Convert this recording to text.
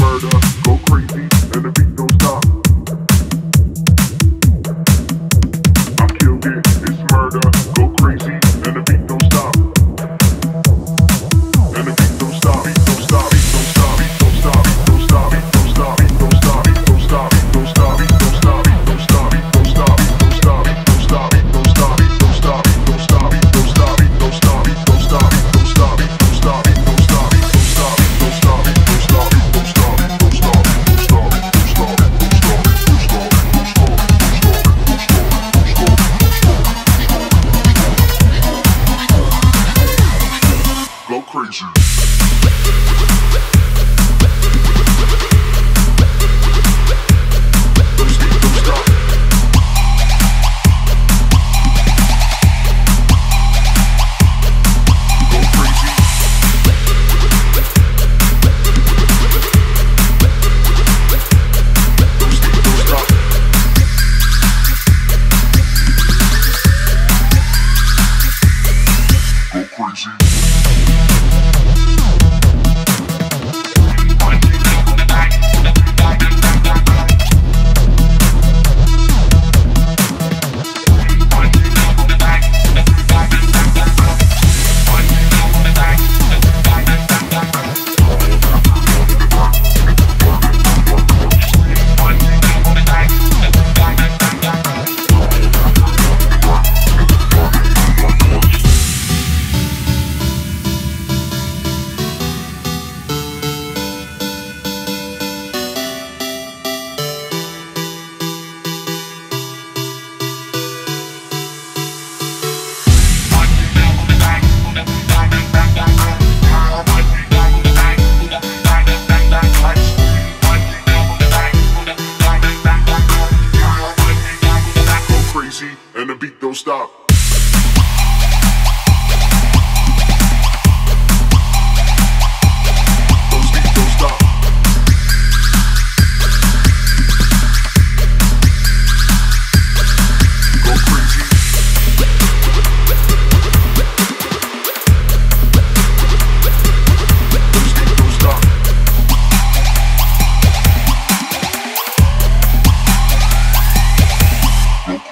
murder. Crazy. And the beat don't stop.